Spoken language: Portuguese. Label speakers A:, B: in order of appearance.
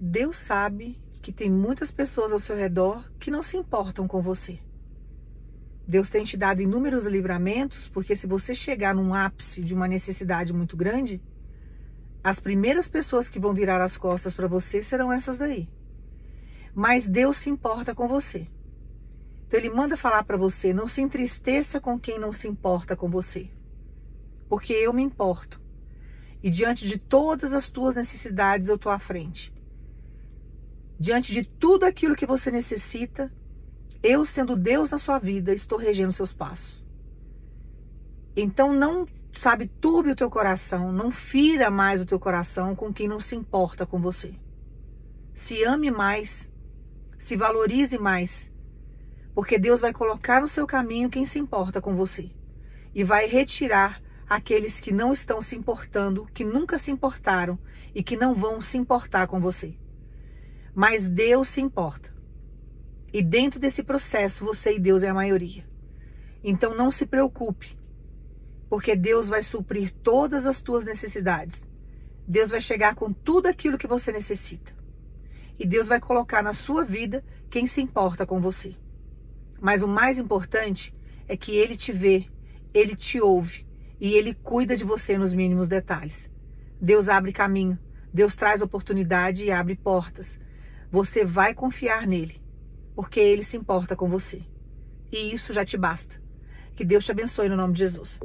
A: Deus sabe que tem muitas pessoas ao seu redor que não se importam com você. Deus tem te dado inúmeros livramentos, porque se você chegar num ápice de uma necessidade muito grande, as primeiras pessoas que vão virar as costas para você serão essas daí. Mas Deus se importa com você. Então ele manda falar para você: não se entristeça com quem não se importa com você, porque eu me importo. E diante de todas as tuas necessidades, eu estou à frente. Diante de tudo aquilo que você necessita, eu, sendo Deus na sua vida, estou regendo seus passos. Então não, sabe, turbe o teu coração, não fira mais o teu coração com quem não se importa com você. Se ame mais, se valorize mais, porque Deus vai colocar no seu caminho quem se importa com você e vai retirar aqueles que não estão se importando, que nunca se importaram e que não vão se importar com você. Mas Deus se importa. E dentro desse processo, você e Deus é a maioria. Então não se preocupe, porque Deus vai suprir todas as tuas necessidades. Deus vai chegar com tudo aquilo que você necessita. E Deus vai colocar na sua vida quem se importa com você. Mas o mais importante é que Ele te vê, Ele te ouve e Ele cuida de você nos mínimos detalhes. Deus abre caminho, Deus traz oportunidade e abre portas. Você vai confiar nele porque ele se importa com você. E isso já te basta. Que Deus te abençoe no nome de Jesus.